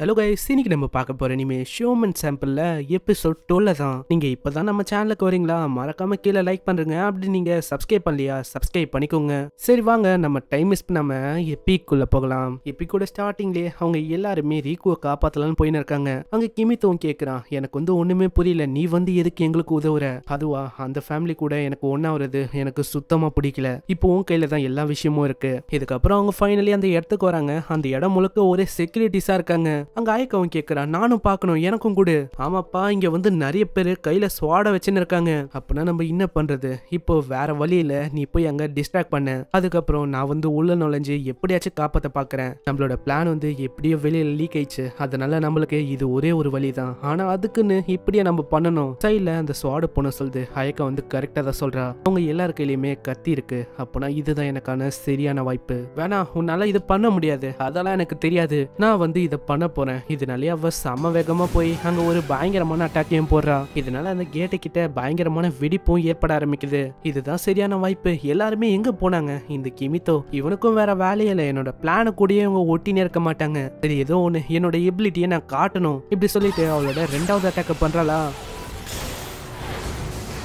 Hello guys இன்னைக்கு நம்ம பார்க்க போகிற இனிமே ஷோமன் சாம்பிளில் எபிசோட் டுவெல்ல தான். நீங்கள் இப்போ தான் நம்ம சேனலுக்கு வரீங்களா மறக்காம கீழே லைக் பண்ணுறங்க அப்படி நீங்கள் சப்ஸ்கிரைப் பண்ணலையா? சப்ஸ்கிரைப் பண்ணிக்கோங்க. சரி வாங்க. நம்ம டைம் மிஸ் பண்ணாம எப்பிக்குள்ளே போகலாம். எப்பிக்கோட ஸ்டார்டிங்லேயே அவங்க எல்லாருமே ரீக்குவை காப்பாற்றலாம்னு போயின்னு இருக்காங்க. அங்கே கிமித்தவும் கேட்குறான் எனக்கு வந்து ஒன்றுமே புரியல. நீ வந்து எதுக்கு எங்களுக்கு உதவுற? அதுவா? அந்த ஃபேமிலி கூட எனக்கு ஒன்னாவது எனக்கு சுத்தமாக பிடிக்கல. இப்போ உன் கையில் தான் எல்லா விஷயமும் இருக்குது இதுக்கப்புறம் அவங்க ஃபைனலி அந்த இடத்துக்கு வராங்க. அந்த இடம் முழுக்க ஒரே செக்யூரிட்டிஸாக இருக்காங்க. அங்க ஆயக்கவன் கேக்குறான் நானும் பார்க்கணும் எனக்கும் கொடு. ஆமாப்பா இங்க வந்து நிறைய பேர் கையில சுவாட வச்சுன்னு இருக்காங்க. அப்படின்னா நம்ம என்ன பண்றது? இப்போ வேற வழியில நீ போய் அங்க டிஸ்ட்ராக்ட் பண்ண. அதுக்கப்புறம் நான் வந்து உள்ள நுழைஞ்சு எப்படியாச்சும் காப்பாத்த பாக்குறேன். நம்மளோட பிளான் வந்து எப்படியோ வெளியில லீக் ஆயிடுச்சு. அதனால நம்மளுக்கு இது ஒரே ஒரு வழி தான் ஆனா அதுக்குன்னு இப்படியே நம்ம பண்ணணும். சைட்ல அந்த சுவாடு பொண்ணு சொல்லுது. அயக்கா வந்து கரெக்டா தான் சொல்றா. அவங்க எல்லார் கையிலயுமே கத்தி இருக்கு. அப்படின்னா இதுதான் எனக்கான சரியான வாய்ப்பு. வேணா உன்னால இது பண்ண முடியாது. அதெல்லாம் எனக்கு தெரியாது. நான் வந்து இதை பண்ண போறேன். இதனாலே அவ செம வேகமா போய் அங்க ஒரு பயங்கரமான அட்டாக்கையும் போடுறா. இதனால அந்த கேட்டு கிட்ட பயங்கரமான வெடிப்பும் ஏற்பட ஆரம்பிக்குது. இதுதான் சரியான வாய்ப்பு. எல்லாருமே எங்க போனாங்க? இந்த கிமித்தோ இவனுக்கும் வேற வேலையே இல்லை. என்னோட பிளான கூடயே இவங்க ஒட்டினே இருக்க மாட்டாங்க. சரி ஏதோ ஒண்ணு. என்னோட எபிலிட்டியை நான் காட்டணும். இப்படி சொல்லிட்டு அவளோட ரெண்டாவது அட்டாக் பண்றாளா?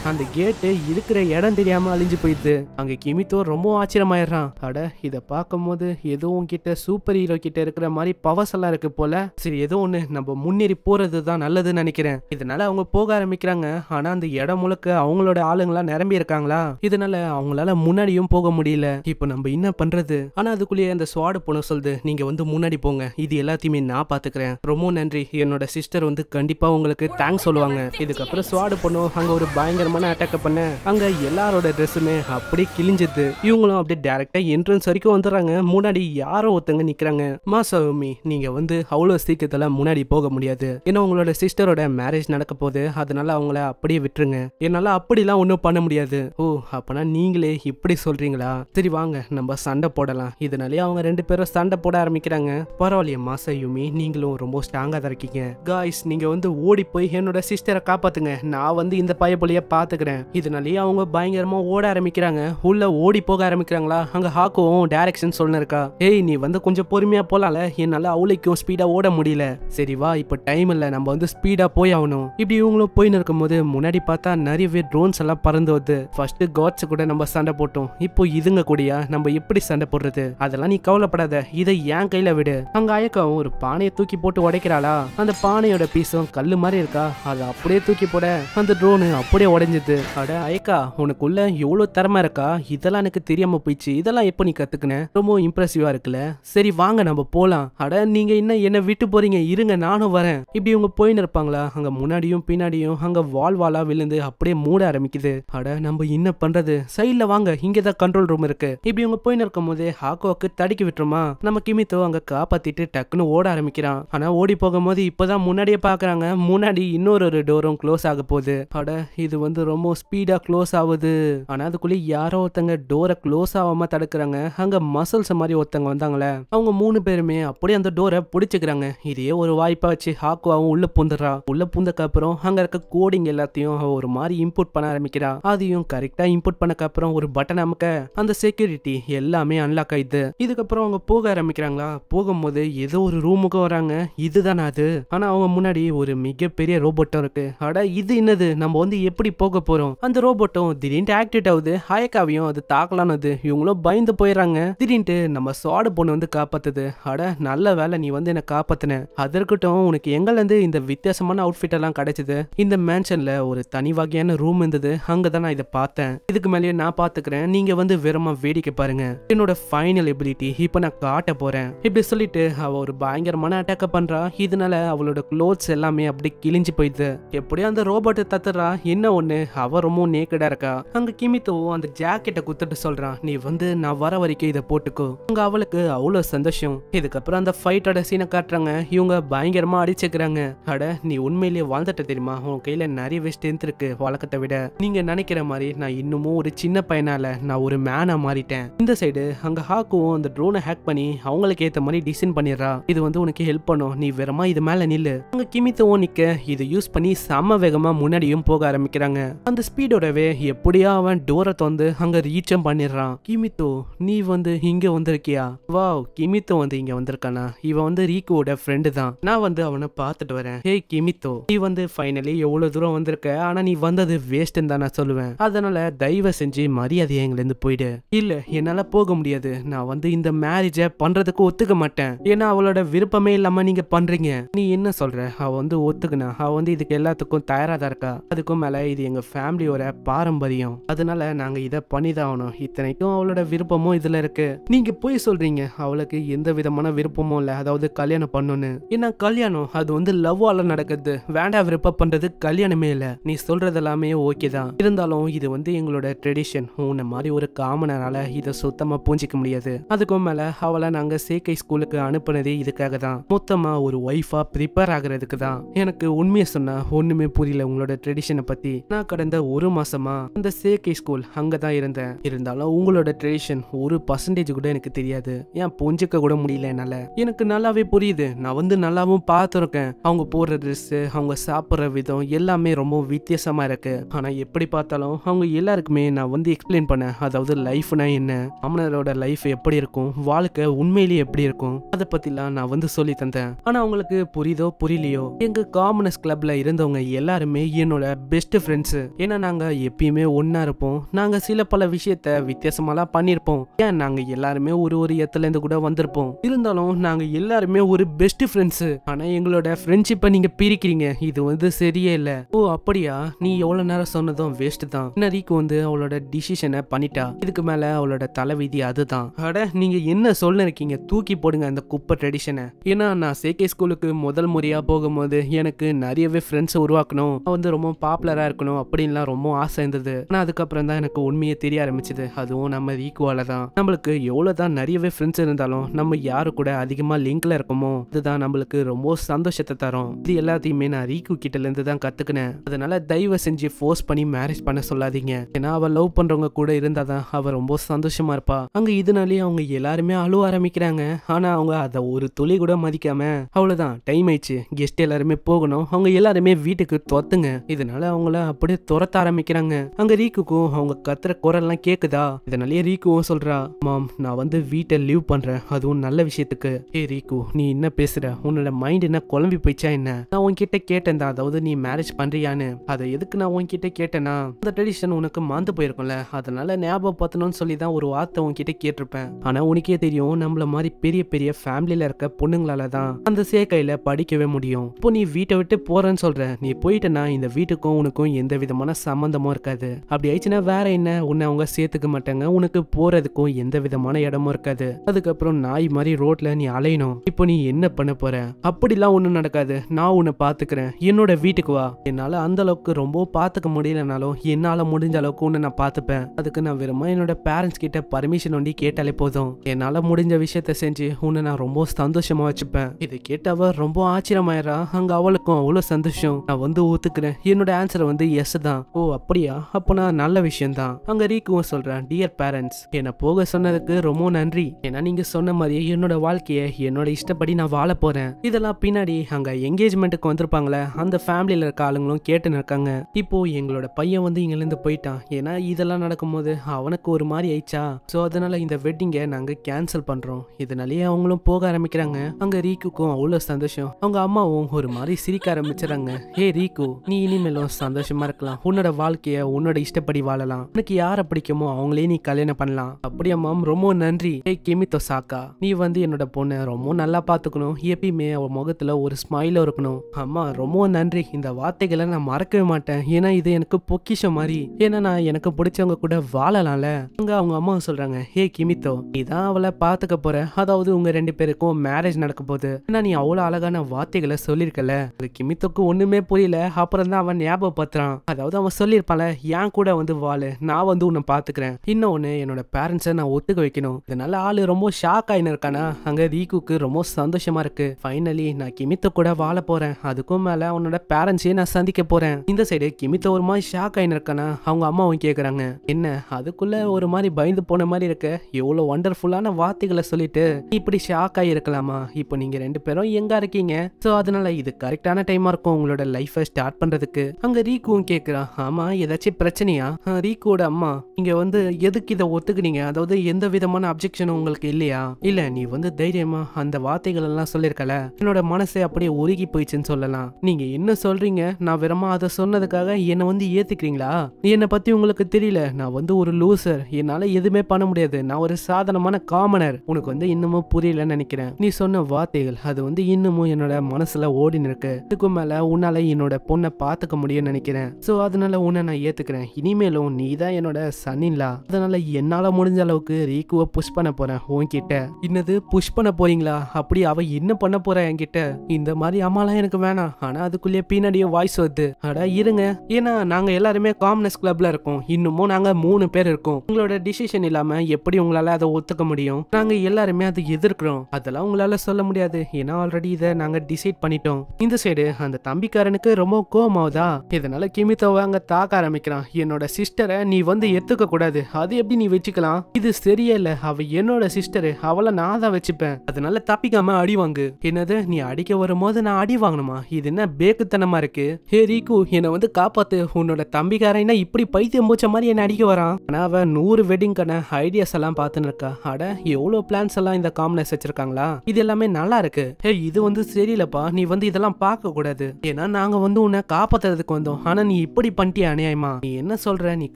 அந்த கேட்டு இருக்கிற இடம் தெரியாம அழிஞ்சு போயிடுது. அங்க கிமித்தோ ரொம்ப ஆச்சரியமாயிடுறான். அட இத பார்க்கும்போது ஏதோ உன்கிட்ட சூப்பர் ஹீரோ கிட்ட இருக்கிற மாதிரி பவர்ஸ் எல்லாம் இருக்கு போல. சரி ஏதோ ஒண்ணு நம்ம முன்னேறி போறது தான் நல்லதுன்னு நினைக்கிறேன். இதனால அவங்க போக ஆரம்பிக்கிறாங்க. ஆனா அந்த இடம் முழுக்க அவங்களோட ஆளுங்களா நிரம்பி இருக்காங்களா? இதனால அவங்களால முன்னாடியும் போக முடியல. இப்போ நம்ம என்ன பண்றது? ஆனா அதுக்குள்ளேயே அந்த ஸ்வாடு பொண்ணு சொல்லுது. நீங்க வந்து முன்னாடி போங்க. இது எல்லாத்தையுமே நான் பாத்துக்கிறேன் ரொம்ப நன்றி. என்னோட சிஸ்டர் வந்து கண்டிப்பா உங்களுக்கு தேங்க்ஸ் சொல்லுவாங்க. இதுக்கப்புறம் சுவாடு பொண்ணு அங்க ஒரு பயங்கரமான அட்டாக் பண்ண அங்க எல்லாரோட ட்ரெஸ்ஸுமே அப்படியே கிழிஞ்சது இவங்களும் அப்படியே டேரக்டா என்ட்ரன்ஸ் வரைக்கும் வந்துடுறாங்க. முன்னாடி யாரோ ஒருத்தங்க நிக்கிறாங்க. மாசவமி நீங்க வந்து அவ்வளவு சீக்கிரத்துல முன்னாடி போக முடியாது. ஏன்னா உங்களோட சிஸ்டரோட மேரேஜ் நடக்க போகுது. அதனால அவங்கள அப்படியே விட்டுருங்க. என்னால அப்படிலாம் ஒன்றும் பண்ண முடியாது. ஓ அப்பனா நீங்களே இப்படி சொல்றீங்களா? சரி வாங்க. நம்ம சண்டை போடலாம். இதனாலே அவங்க ரெண்டு பேரும் சண்டை போட ஆரம்பிக்கிறாங்க. பரவாயில்லையே மாசயுமி நீங்களும் ரொம்ப ஸ்ட்ராங்கா தான் இருக்கீங்க. காய்ஸ் நீங்க வந்து ஓடி போய் என்னோட சிஸ்டரை காப்பாத்துங்க. நான் வந்து இந்த பயப்புலைய பார்த்துக்கிறேன் இதனாலேயே அவங்க பயங்கரமா ஓட ஆரம்பிக்கிறாங்க. உள்ள ஓடி போக ஆரம்பிக்கிறாங்களா? அங்க ஹாக்கும் டைரக்ஷன் சொல்லணும் இருக்கா ஏய் நீ வந்து கொஞ்சம் பொறுமையா போலாம்ல. என்னால அவளைக்கும் ஸ்பீடா ஓட முடியல. சரி வா இப்ப டைம் இல்ல. நம்ம வந்து ஸ்பீடா போய் ஆகணும். இப்படி இவங்களும் போயின்னு இருக்கும்போது முன்னாடி பார்த்தா நிறையவே ட்ரோன்ஸ் எல்லாம் பறந்து வருது. ஃபர்ஸ்ட் காட்ஸ் கூட நம்ம சண்டை போட்டோம். இப்போ இதுங்க கூடயா? நம்ம எப்படி சண்டை போடுறது? அதெல்லாம் நீ கவலைப்படாத. இதை என் கையில விடு. அங்க அயக்கம் ஒரு பானையை தூக்கி போட்டு உடைக்கிறாளா? அந்த பானையோட பீஸும் கல்லு மாதிரி இருக்கா? அதை அப்படியே தூக்கி போட. அந்த ட்ரோனு அப்படியே தெரிஞ்சது. அட அயக்கா உனக்குள்ள எவ்வளவு திறமை இருக்கா? இதெல்லாம் எனக்கு தெரியாம போயிடுச்சு. இதெல்லாம் எப்போ நீ கத்துக்கின? ரொம்ப இம்ப்ரெசிவா இருக்குல்ல. சரி வாங்க நம்ம போலாம். அட நீங்க என்ன என்ன விட்டு போறீங்க? இருங்க நானும் வரேன். இப்படி இவங்க போயின்னு இருப்பாங்களா? அங்க முன்னாடியும் பின்னாடியும் அங்க வால் வாலா விழுந்து அப்படியே மூட ஆரம்பிக்குது. அட நம்ம என்ன பண்றது? சைட்ல வாங்க இங்கதான் கண்ட்ரோல் ரூம் இருக்கு. இப்படி இவங்க போயின்னு இருக்கும் போதே ஹாக்கோக்கு தடுக்கி விட்டுருமா? நம்ம கிமித்தோ அங்க காப்பாத்திட்டு டக்குன்னு ஓட ஆரம்பிக்கிறான். ஆனா ஓடி போகும்போது இப்பதான் முன்னாடியே பாக்குறாங்க. முன்னாடி இன்னொரு ஒரு டோரும் க்ளோஸ் ஆக போகுது. அட இது வந்து ரொம்ப ஸ்பீடா க்ளோஸ் ஆகுது. ஆனா அதுக்குள்ளே யாரோ ஒருத்தங்க டோரை க்ளோஸ் ஆகாம தடுக்கிறாங்க. அங்க மசில்ஸ் மாதிரி ஒருத்தங்க வந்தாங்களே அவங்க மூணு பேருமே அப்படியே அந்த டோரை பிடிச்சிக்கிறாங்க. இதையே ஒரு வாய்ப்பா வச்சு ஹாக்குவாவும் உள்ள பூந்துடுறா உள்ள பூந்தக்கு அப்புறம் அங்க இருக்க கோடிங் எல்லாத்தையும் அவ ஒரு மாதிரி இம்போர்ட் பண்ண ஆரம்பிக்கிறா. அதையும் கரெக்டா இம்போர்ட் பண்ணக்கு அப்புறம் ஒரு பட்டன் அமுக்க அந்த செக்யூரிட்டி எல்லாமே அன்லாக் ஆயிடுது. இதுக்கப்புறம் அவங்க போக ஆரம்பிக்கிறாங்களா? போகும்போது ஏதோ ஒரு ரூமுக்கு வராங்க. இதுதானே அது? ஆனா அவங்க முன்னாடி ஒரு மிகப்பெரிய ரோபோட்டம் இருக்கு. அட இது என்னது? நம்ம வந்து எப்படி போக போறோம். அந்த ரோபோட்டும் திடீர்னு ஆக்டிவேட் ஆகுது. ஹாயக்காவையும் அது தாக்கலானது. இவங்களும் பயந்து போயிடுறாங்க. திடீர்னு நம்ம சோட பொண்ணு வந்து காப்பாத்துது. அட நல்ல வேலை நீ வந்து என்ன காப்பாத்தின. அதற்கட்டும் உனக்கு எங்கல இருந்து இந்த வித்தியாசமான அவுட்ஃபிட் எல்லாம் கிடைச்சது? இந்த மேன்ஷன்ல ஒரு தனி வகையான ரூம் இருந்தது. அங்கதான் நான் இதை பார்த்தேன். இதுக்கு மேலேயே நான் பாத்துக்கிறேன் நீங்க வந்து வெறுமா வேடிக்கை பாருங்க. என்னோட ஃபைனல் எபிலிட்டி இப்போ நான் காட்ட போறேன். இப்படி சொல்லிட்டு அவ ஒரு பயங்கரமான அட்டாக்க பண்றா. இதனால அவளோட க்ளோத்ஸ் எல்லாமே அப்படி கிழிஞ்சு போயிடுது. எப்படியும் அந்த ரோபோட்டை தத்துறா. என்ன ஒண்ணு? அவ ரொம்ப நேக்கடா இருக்கா. அங்க கிமித்தோ அந்த ஜாக்கெட்டை குத்துட்டு சொல்றான் நீ வந்து நான் வர வரைக்கும் இதை போட்டுக்கோ. அங்க அவளுக்கு அவ்வளவு சந்தோஷம். இதுக்கப்புறம் அந்த ஃபைட்டோட சீனை காட்டுறாங்க. இவங்க பயங்கரமா அடிச்சுக்கிறாங்க. அட நீ உண்மையிலேயே வாழ்ந்துட்ட தெரியுமா? உன் கையில நிறையவே ஸ்ட்ரென்த் இருக்கு வழக்கத்தை விட. நீங்க நினைக்கிற மாதிரி நான் இன்னமும் ஒரு சின்ன பையனால நான் ஒரு மேனா மாறிட்டேன். இந்த சைடு அங்க ஹாக்குவும் அந்த ட்ரோனை ஹேக் பண்ணி அவங்களுக்கு ஏத்த மாதிரி டிசைன் பண்ணிடுறா. இது வந்து உனக்கு ஹெல்ப் பண்ணும். நீ வெறமா இது மேல நில்லு. அங்க கிமித்தவும் நிக்க இதை யூஸ் பண்ணி செம வேகமா முன்னாடியும் போக ஆரம்பிக்கிறாங்க. அந்த ஸ்பீடோடவே எப்படியா அவன் டோரை தந்து அங்க ரீச்சும் பண்ணிடுறான். கிமித்தோ நீ வந்து இங்க வந்திருக்கியா? வாவ் கிமித்தோ வந்து இங்க வந்திருக்கானா? இவன் வந்து ரீக்குவோட ஃப்ரெண்டு தான். நான் வந்து அவனை பார்த்துட்டு வரேன். ஹே கிமித்தோ நீ வந்து ஃபைனலி எவ்வளவு தூரம் வந்திருக்க? ஆனா நீ வந்தது வேஸ்ட்னு தான் நான் சொல்லுவேன். அதனால தயவு செஞ்சு மரியாதையை எங்கிலிருந்து போயிடு. இல்ல என்னால போக முடியாது. நான் வந்து இந்த மேரேஜை பண்றதுக்கு ஒத்துக்க மாட்டேன். ஏன்னா அவளோட விருப்பமே இல்லாம நீங்க பண்றீங்க. நீ என்ன சொல்ற? அவ வந்து ஒத்துக்குனா? அவ வந்து இதுக்கு எல்லாத்துக்கும் தயாரா தான் இருக்கா? அதுக்கும் மேல இது எங்கள் ஃபேமிலியோட பாரம்பரியம். அதனால நாங்கள் இதை பண்ணிதான் ஆகணும் இத்தனைக்கும் அவளோட விருப்பமும் இதுல இருக்கு. நீங்க போய் சொல்றீங்க. அவளுக்கு எந்த விதமான விருப்பமும் இல்லை. அதாவது கல்யாணம் பண்ணணும்னு. ஏன்னா கல்யாணம் அது வந்து லவ்வால நடக்குது. வேண்டாம் விருப்பம் பண்றது கல்யாணமே இல்லை. நீ சொல்கிறது எல்லாமே ஓகே தான். இருந்தாலும் இது வந்து எங்களோட ட்ரெடிஷன் உன்னை மாதிரி ஒரு காமனால இதை சுத்தமாக பூஞ்சிக்க முடியாது. அதுக்கும் மேல அவளை நாங்க சேர்க்கை ஸ்கூலுக்கு அனுப்புனதே இதுக்காக தான். மொத்தமாக ஒரு ஒய்ஃபாக ப்ரிப்பேர் ஆகுறதுக்கு தான். எனக்கு உண்மையை சொன்னால் ஒன்றுமே புரியல உங்களோட ட்ரெடிஷனை பற்றி நான் கடந்த ஒரு மாசமா அந்த சேக்கை ஸ்கூல் அங்கதான் இருந்தேன். இருந்தாலும் உங்களோட ட்ரெடிஷன் ஒரு பர்சன்டேஜ் கூட எனக்கு தெரியாது. ஏன் புரிஞ்சுக்க கூட முடியல என்னால. எனக்கு நல்லாவே புரியுது. நான் வந்து நல்லாவும் பார்த்துருக்கேன். அவங்க போடுற ட்ரெஸ் அவங்க சாப்பிட்ற விதம் எல்லாமே ரொம்ப வித்தியாசமா இருக்கு. ஆனா எப்படி பார்த்தாலும் அவங்க எல்லாருக்குமே நான் வந்து எக்ஸ்பிளைன் பண்ணேன் அதாவது லைஃப்னா என்ன அமனரோட லைஃப் எப்படி இருக்கும் வாழ்க்கை உண்மையிலேயே எப்படி இருக்கும் அதை பத்திலாம் நான் வந்து சொல்லி தந்தேன். ஆனா அவங்களுக்கு புரியுதோ புரியலையோ எங்க காமனஸ் கிளப்ல இருந்தவங்க எல்லாருமே என்னோட பெஸ்ட் ஃப்ரெண்ட்ஸ் ஏன்னா நாங்கள் எப்பயுமே ஒன்றா இருப்போம். நாங்கள் சில பல விஷயத்த வித்தியாசமாலாம் பண்ணியிருப்போம் ஏன்? நாங்கள் எல்லாருமே ஒரு ஒரு இடத்துல இருந்து கூட வந்திருப்போம். இருந்தாலும் நாங்கள் எல்லாருமே ஒரு பெஸ்ட் ஃப்ரெண்ட்ஸு ஆனால் எங்களோட ஃப்ரெண்ட்ஷிப்பை நீங்கள் பிரிக்கிறீங்க. இது வந்து சரியே இல்லை. ஓ அப்படியா? நீ எவ்வளோ நேரம் சொன்னதும் வேஸ்ட் தான். நரிக்கு வந்து அவளோட டிசிஷனை பண்ணிட்டா. இதுக்கு மேலே அவளோட தலைவிதி அதுதான். அட நீங்கள் என்ன சொல்ல இருக்கீங்க? தூக்கி போடுங்க அந்த குப்பை ட்ரெடிஷனை ஏன்னா நான் சேகே ஸ்கூலுக்கு முதல் முறையாக போகும்போது எனக்கு நிறையவே ஃப்ரெண்ட்ஸ் உருவாக்கணும். வந்து ரொம்ப பாப்புலராக இருக்கணும். அப்படின்லாம் ரொம்ப ஆசை இருந்தது. ஆனால் அதுக்கப்புறம் தான் எனக்கு உண்மையை தெரிய ஆரம்பிச்சது. அதுவும் நம்ம ஈக்குவலாக தான். நம்மளுக்கு எவ்வளோ தான் நிறையவே ஃப்ரெண்ட்ஸ் இருந்தாலும் நம்ம யாரு கூட அதிகமாக லிங்க்ல இருக்கோமோ இதுதான் நம்மளுக்கு ரொம்ப சந்தோஷத்தை தரும். இது எல்லாத்தையுமே நான் ரீக்கு கிட்டலேருந்து தான் கற்றுக்கினேன் அதனால தயவு செஞ்சு ஃபோர்ஸ் பண்ணி மேரேஜ் பண்ண சொல்லாதீங்க. ஏன்னா அவள் லவ் பண்ணுறவங்க கூட இருந்தால் தான் அவள் ரொம்ப சந்தோஷமா இருப்பா. அங்கே இதனாலேயே அவங்க எல்லாருமே அழுவ ஆரம்பிக்கிறாங்க. ஆனால் அவங்க அதை ஒரு துளி கூட மதிக்காம அவ்வளோதான் டைம் ஆயிடுச்சு. கெஸ்ட் எல்லாருமே போகணும். அவங்க எல்லாருமே வீட்டுக்கு தொத்துங்க இதனால அவங்கள அப்படி அப்படியே துரத்த ஆரம்பிக்கிறாங்க. அங்க ரீக்குக்கும் அவங்க கத்துற குரல்லாம் கேக்குதா? இதனாலேயே ரீக்குவும் சொல்றா மாம் நான் வந்து வீட்டை லீவ் பண்றேன். அதுவும் நல்ல விஷயத்துக்கு. ஏ ரீக்கு நீ என்ன பேசுற? உன்னோட மைண்ட் என்ன குழம்பி போயிச்சா என்ன? நான் உன்கிட்ட கேட்டேன் தான் அதாவது நீ மேரேஜ் பண்றியான்னு. அதை எதுக்கு நான் உன்கிட்ட கேட்டேனா? அந்த ட்ரெடிஷன் உனக்கு மாந்து போயிருக்கும்ல. அதனால ஞாபகப்படுத்தணும்னு சொல்லி தான் ஒரு வார்த்தை உன்கிட்ட கேட்டிருப்பேன். ஆனா உனக்கே தெரியும் நம்மள மாதிரி பெரிய பெரிய ஃபேமிலியில இருக்க பொண்ணுங்களால தான் அந்த சேர்க்கையில படிக்கவே முடியும். இப்போ நீ வீட்டை விட்டு போறேன்னு சொல்ற. நீ போயிட்டனா இந்த வீட்டுக்கும் உனக்கும் எந்த விதமான சம்மந்தமும் இருக்காது. அப்படி ஆயிடுச்சுன்னா வேற என்ன? உன்னை அவங்க சேர்த்துக்க மாட்டாங்க. உனக்கு போறதுக்கும் எந்த விதமான இடமும் இருக்காது. அதுக்கப்புறம் நாய் மாதிரி ரோட்ல நீ அலையணும். இப்போ நீ என்ன பண்ண போற? அப்படிலாம் ஒண்ணும் நடக்காது. நான் உன்னை பாத்துக்கிறேன். என்னோட வீட்டுக்கு வா. என்னால அந்த அளவுக்கு ரொம்ப பாத்துக்க முடியலனாலும் என்னால முடிஞ்ச அளவுக்கு உன்னை நான் பாத்துப்பேன். அதுக்கு நான் வெறுமா என்னோட பேரண்ட்ஸ் கிட்ட பர்மிஷன் ஒண்டி கேட்டாலே போதும். என்னால முடிஞ்ச விஷயத்த செஞ்சு உன்னை நான் ரொம்ப சந்தோஷமா வச்சுப்பேன். இதை கேட்டவ ரொம்ப ஆச்சரியமாயிரா அங்க அவளுக்கும் அவ்வளவு சந்தோஷம். நான் வந்து ஒத்துக்கிறேன். என்னோட ஆன்சர் வந்து எஸ் தான் ஓ அப்படியா? அப்போ நான் நல்ல விஷயம் தான் அங்க ரீக்குவும் சொல்றேன் டியர் பேரண்ட்ஸ் என்னை போக சொன்னதுக்கு ரொம்ப நன்றி. ஏன்னா நீங்க சொன்ன மாதிரியே என்னோட வாழ்க்கையை என்னோட இஷ்டப்படி நான் வாழ போறேன். இதெல்லாம் பின்னாடி அங்க என்கேஜ்மெண்ட்டுக்கு வந்திருப்பாங்களே அந்த ஃபேமிலியில இருக்க ஆளுங்களும் கேட்டுன்னு இருக்காங்க. இப்போ எங்களோட பையன் வந்து இங்கிலிருந்து போயிட்டான். ஏன்னா இதெல்லாம் நடக்கும்போது அவனுக்கு ஒரு மாதிரி ஆயிடுச்சா? ஸோ அதனால இந்த வெட்டிங்கை நாங்க கேன்சல் பண்றோம். இதனாலேயே அவங்களும் போக ஆரம்பிக்கிறாங்க. அங்க ரீக்குக்கும் அவ்வளோ சந்தோஷம். அவங்க அம்மாவும் ஒரு மாதிரி சிரிக்க ஆரம்பிச்சிடறாங்க. ஏ ரீக்கு நீ இனிமேலும் சந்தோஷமா இருக்கலாம். உன்னோட வாழ்க்கைய உன்னோட இஷ்டப்படி வாழலாம். உனக்கு யாரை பிடிக்குமோ அவங்களே நீ கல்யாணம் பண்ணலாம். அப்படியா மாம் ரொம்ப நன்றி. ஏய் கிமித்தோ சாக்கா நீ வந்து என்னோட பொண்ணை ரொம்ப நல்லா பாத்துக்கணும். எப்பயுமே அவன் முகத்துல ஒரு ஸ்மைல இருக்கணும். அம்மா ரொம்ப நன்றி. இந்த வார்த்தைகளை நான் மறக்கவே மாட்டேன். ஏன்னா இது எனக்கு பொக்கிஷம் மாதிரி. ஏன்னா நான் எனக்கு பிடிச்சவங்க கூட வாழலாம்ல. அங்க அவங்க அம்மா சொல்றாங்க ஹே கிமித்தோ நீ தான் அவளை பாத்துக்க போற. அதாவது உங்க ரெண்டு பேருக்கும் மேரேஜ் நடக்க போகுது. ஏன்னா நீ அவ்வளவு அழகான வார்த்தைகளை சொல்லியிருக்கல அது கிமித்தோக்கு ஒண்ணுமே புரியல. அப்புறம் தான் அவன் ஞாபகப்படுத்துறான். அதாவது அவன் சொல்லியிருப்பான்ல என் கூட வந்து வாழு நான் வந்து உன்னை பாத்துக்கிறேன். இன்னொன்னு என்னோட பேரண்ட்ஸை நான் ஒத்துக்க வைக்கணும். இதனால ஆளு ரொம்ப ஷாக் ஆகினு இருக்கானா? அங்க ரீகுக்கு ரொம்ப சந்தோஷமா இருக்கு. ஃபைனலி நான் கிமித்த கூட வாழ போறேன். அதுக்கும் மேல அவனோட பேரண்ட்ஸையும் நான் சந்திக்க போறேன். இந்த சைடு கிமித்த ஒரு மாதிரி ஷாக் ஆயின்னு இருக்கானா? அவங்க அம்மாவும் கேக்குறாங்க. என்ன அதுக்குள்ள ஒரு மாதிரி பயந்து போன மாதிரி இருக்க. எவ்வளவு ஒண்டர்ஃபுல்லான வார்த்தைகளை சொல்லிட்டு இப்படி ஷாக் ஆகி இருக்கலாமா? இப்போ நீங்க ரெண்டு பேரும் எங்க இருக்கீங்க. சோ அதனால இது கரெக்டான டைமா இருக்கும் உங்களோட லைஃபை ஸ்டார்ட் பண்றதுக்கு. அங்க ரீகுவும் கேட்குறா ஆமாம் ஏதாச்சும் பிரச்சனையா? ரீக்கோட அம்மா இங்கே வந்து எதுக்கு இதை ஒத்துக்குனீங்க? அதாவது எந்த விதமான அப்ஜெக்ஷனும் உங்களுக்கு இல்லையா? இல்லை நீ வந்து தைரியமா அந்த வார்த்தைகள் எல்லாம் சொல்லியிருக்கல என்னோட மனசே அப்படியே உருகி போயிடுச்சுன்னு சொல்லலாம். நீங்க என்ன சொல்றீங்க? நான் விரமா அதை சொன்னதுக்காக என்னை வந்து ஏத்துக்கிறீங்களா? என்னை பத்தி உங்களுக்கு தெரியல. நான் வந்து ஒரு லூசர் என்னால எதுவுமே பண்ண முடியாது. நான் ஒரு சாதாரணமான காமனர் உனக்கு வந்து இன்னமும் புரியலன்னு நினைக்கிறேன். நீ சொன்ன வார்த்தைகள் அது வந்து இன்னமும் என்னோட மனசுல ஓடின்னு இருக்கு. இதுக்கு மேல உன்னால என்னோட பொண்ணை பார்த்துக்க முடியும்னு நினைக்கிறேன். ஸோ அதனால உன்னை நான் ஏற்றுக்கிறேன் இனிமேலும் நீ தான் என்னோட சன்னின்லா அதனால என்னால் முடிஞ்ச அளவுக்கு ரீக்குவை புஷ் பண்ண போறேன் உன்கிட்ட. இன்னது புஷ் பண்ண போறீங்களா? அப்படி அவ என்ன பண்ண போற என்கிட்ட? இந்த மாதிரி அம்மாலாம் எனக்கு வேணாம். ஆனா அதுக்குள்ளேயே பின்னாடியே வாய்ஸ் வருது. அடா இருங்க. ஏன்னா நாங்கள் எல்லாருமே காமனஸ் கிளப்ல இருக்கோம். இன்னமும் நாங்கள் மூணு பேர் இருக்கோம். உங்களோட டிசிஷன் இல்லாமல் எப்படி உங்களால அதை ஒத்துக்க முடியும்? நாங்கள் எல்லாருமே அதை எதிர்க்கிறோம். அதெல்லாம் உங்களால சொல்ல முடியாது. ஏன்னா ஆல்ரெடி இதை நாங்கள் டிசைட் பண்ணிட்டோம். இந்த சைடு அந்த தம்பிக்காரனுக்கு ரொம்ப கோபமாவதா இதனால கிமித்தோவை அங்க தாக்க ஆரம்பிக்கிறான். என்னோட சிஸ்டரை நீ வந்து எத்துக்க கூடாது. அது எப்படி நீ வச்சுக்கலாம்? இது சரியே இல்ல அவ என்னோட சிஸ்டரு அவளை நான் தான் வச்சுப்பேன். அதனால தப்பிக்காம அடி வாங்கு. என்னது? நீ அடிக்க வரும்போது நான் அடி வாங்கணுமா? இது என்ன பேக்குத்தனமா இருக்கு? ஹே ரீகு என்னை வந்து காப்பாத்து. உன்னோட தம்பிக்காரன் இப்படி பைத்தியம் பூச்ச மாதிரி என்ன அடிக்க வரான். ஆனா அவன் நூறு வெட்டிங்கான ஐடியாஸ் எல்லாம் பார்த்துன்னு இருக்கா. அட எவ்வளவு பிளான்ஸ் எல்லாம் இந்த காம்னஸ் வச்சிருக்காங்களா? இது எல்லாமே நல்லா இருக்கு. ஹே இது வந்து சரியில்லப்பா. நீ வந்து இதெல்லாம் பார்க்க கூடாது ஏன்னா நாங்க வந்து உன்னை காப்பாத்துறதுக்கு வந்தோம். ஆனா நீ இப்படி பண்ணிட்டிய அநியாயமா? நீ என்ன சொல்ற? நீ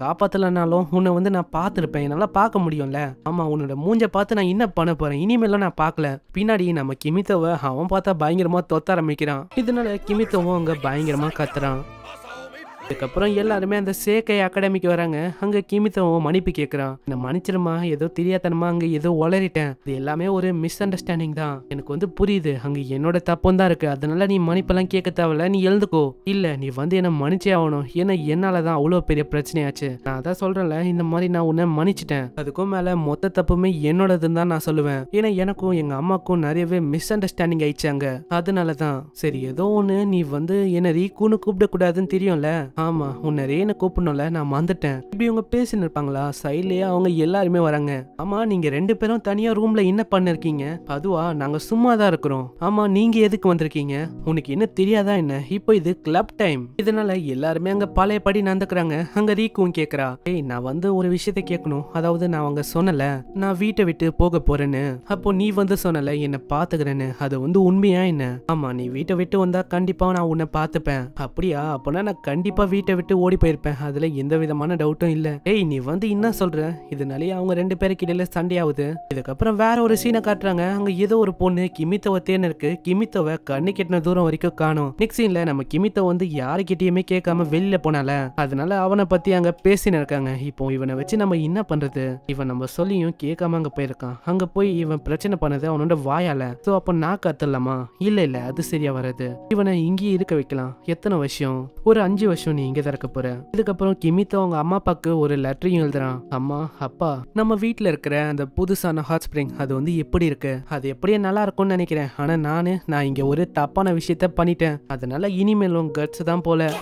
காப்பாத்தலனாலும் உன்னை வந்து நான் பார்த்துருப்பேன். என்னால பார்க்க முடியும்ல. ஆமா உன்னோட மூஞ்ச பார்த்து நான் என்ன பண்ண போறேன்? இனிமேல நான் பார்க்கல. பின்னாடி நம்ம கிமித்தவ அவன் பார்த்தா பயங்கரமா தொத்த ஆரம்பிக்கிறான். இதனால கிமித்தவும் அங்க பயங்கரமா கத்துறான். அதுக்கப்புறம் எல்லாருமே அந்த சேக்கை அகாடமிக்கு வராங்க. அங்க கிமித்தவன் மன்னிப்பு கேட்கறான் என்ன மன்னிச்சிருமா ஏதோ தெரியாதனமா அங்க ஏதோ உளறிட்டேன். இது எல்லாமே ஒரு மிஸ் அண்டர்ஸ்டாண்டிங் தான். எனக்கு வந்து புரியுது. அங்க என்னோட தப்பம் தான் இருக்கு. அதனால நீ மன்னிப்பெல்லாம் கேட்க தேவையில்ல. நீ எழுந்துக்கோ. இல்ல நீ வந்து என்ன மன்னிச்சே ஆகணும். ஏன்னா என்னால தான் அவ்வளோ பெரிய பிரச்சனையாச்சு. நான் அதான் சொல்றேன்ல. இந்த மாதிரி நான் உன்னை மன்னிச்சிட்டேன். அதுக்கும் மேல மொத்த தப்புமே என்னோடதுன்னு தான் நான் சொல்லுவேன். ஏன்னா எனக்கும் எங்க அம்மாக்கும் நிறையவே மிஸ் அண்டர்ஸ்டாண்டிங் ஆயிடுச்சாங்க அதனால தான். சரி ஏதோ ஒன்று நீ வந்து என்ன ரீக்குன்னு கூப்பிடக்கூடாதுன்னு தெரியும்ல. ஆமா உன்னை ரேனை கூப்பிடணும்ல நான் மறந்துட்டேன். இப்படி இவங்க பேசின்னு இருப்பாங்களா? சைட்லயே அவங்க எல்லாருமே வராங்க. ஆமா நீங்க ரெண்டு பேரும் தனியா ரூம்ல என்ன பண்ணிருக்கீங்க? அதுவா நாங்க சும்மா தான் இருக்கிறோம். ஆமா நீங்க எதுக்கு வந்திருக்கீங்க? உனக்கு என்ன தெரியாதா என்ன? இப்போ இது கிளப் டைம் இதனால எல்லாருமே அங்க பழையபடி நடந்துக்கிறாங்க. அங்க ரீக்கும் கேக்குறா. ஏய் நான் வந்து ஒரு விஷயத்த கேட்கணும். அதாவது நான் அவங்க சொன்னல நான் வீட்டை விட்டு போக போறேன்னு. அப்போ நீ வந்து சொன்னல என்ன பாத்துக்கிறேன்னு. அது வந்து உண்மையா என்ன? ஆமா நீ வீட்டை விட்டு வந்தா கண்டிப்பா நான் உன்னை பாத்துப்பேன். அப்படியா? அப்போனா நான் கண்டிப்பா வீட்டை விட்டு ஓடி போயிருப்பேன். அதுல எந்த விதமான டவுட்டும் இல்ல. ஏய் நீ வந்து என்ன சொல்ற? இதனாலேயே அவங்க ரெண்டு பேருக்கு இடையில சண்டையாகுது இதுக்கப்புறம் வேற ஒரு சீனை காட்டுறாங்க. அங்க ஏதோ ஒரு பொண்ணு கிமித்தவ தேன் இருக்கு. கிமித்தவ கண்ணு கெட்டின தூரம் வரைக்கும் காணும். நெக்ஸ்ட் சீன்ல நம்ம கிமித்தவ வந்து யாருக்கிட்டயுமே கேட்காம வெளியில போனால அதனால அவனை பத்தி அங்க பேசின்னு இருக்காங்க. இப்போ இவனை வச்சு நம்ம என்ன பண்றது? இவன் நம்ம சொல்லியும் கேட்காம அங்க போயிருக்கான். அங்க போய் இவன் பிரச்சனை பண்ணது அவனோட வாயால. சோ அப்ப நான் கத்துலாமா இல்ல இல்ல அது சரியா வராது. இவனை இங்கேயே இருக்க வைக்கலாம். எத்தனை வருஷம்? ஒரு அஞ்சு வருஷம் நீ இங்க திறக்க போற? இதுக்கப்புறம் கிமித்தோ அவங்க அம்மா அப்பாக்கு ஒரு லெட்டரையும் எழுதுறான். அம்மா அப்பா நம்ம வீட்டில் இருக்கிற அந்த புதுசான ஹாட் ஸ்ப்ரிங் அது வந்து எப்படி இருக்கு? அது எப்படியே நல்லா இருக்கும்னு நினைக்கிறேன். ஆனா நானு நான் இங்க ஒரு தப்பான விஷயத்த பண்ணிட்டேன். அதனால இனிமேலும் கட்ஸ் தான் போல.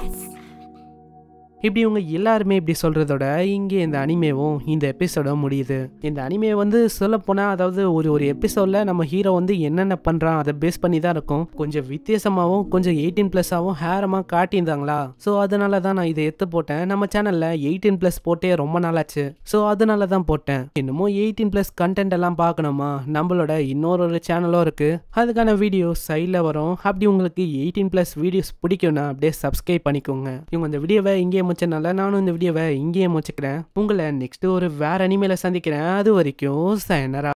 இப்படி இவங்க எல்லாருமே இப்படி சொல்கிறதோட இங்கே இந்த அனிமேவும் இந்த எபிசோடும் முடியுது. இந்த அனிமே வந்து சொல்லப்போனால் அதாவது ஒரு ஒரு எபிசோடில் நம்ம ஹீரோ வந்து என்னென்ன பண்ணுறான் அதை பேஸ் பண்ணி தான் இருக்கும். கொஞ்சம் வித்தியாசமாகவும் கொஞ்சம் எயிட்டீன் ப்ளஸ்ஸாகவும் ஹேரமாக காட்டியிருந்தாங்களா? ஸோ அதனால தான் நான் இதை எடுத்து போட்டேன். நம்ம சேனலில் எயிட்டீன் ப்ளஸ் போட்டே ரொம்ப நாளாச்சு. ஸோ அதனால தான் போட்டேன். இன்னமும் எயிட்டீன் ப்ளஸ் கண்டென்ட் எல்லாம் பார்க்கணுமா? நம்மளோட இன்னொரு ஒரு சேனலும் இருக்குது அதுக்கான வீடியோ சைடில் வரும். அப்படி உங்களுக்கு எயிட்டீன் ப்ளஸ் வீடியோஸ் பிடிக்கும்னா அப்படியே சப்ஸ்கிரைப் பண்ணிக்கோங்க. இவங்க இந்த வீடியோவை இங்கே முடிச்சனால நானும் இந்த வீடியோவை இங்கேயே முடிச்சுக்கிறேன் உங்களை நெக்ஸ்ட் ஒரு வேற அனிமேல சந்திக்கிறேன். அது வரைக்கும் சயனரா